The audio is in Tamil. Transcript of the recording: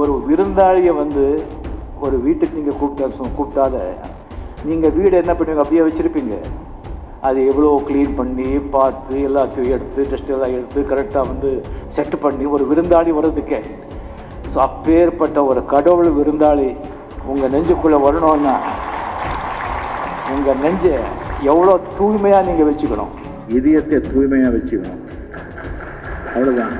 ஒரு விருந்தாளியை வந்து ஒரு வீட்டுக்கு நீங்கள் கூப்பிட்டா கூப்பிட்டாத நீங்கள் வீடு என்ன பண்ணுவீங்க? அப்படியே வச்சுருப்பீங்க. அது எவ்வளோ க்ளீன் பண்ணி பார்த்து எல்லாத்தையும் எடுத்து டஸ்ட் எல்லாம் எடுத்து கரெக்டாக வந்து செட் பண்ணி ஒரு விருந்தாளி வர்றதுக்கே. ஸோ அப்பேற்பட்ட ஒரு கடவுள் விருந்தாளி உங்கள் நெஞ்சுக்குள்ளே வரணும்னா உங்கள் நெஞ்சை எவ்வளோ தூய்மையாக நீங்கள் வச்சுக்கணும். இதயத்தை தூய்மையாக வச்சுக்கணும். அவ்வளோதான்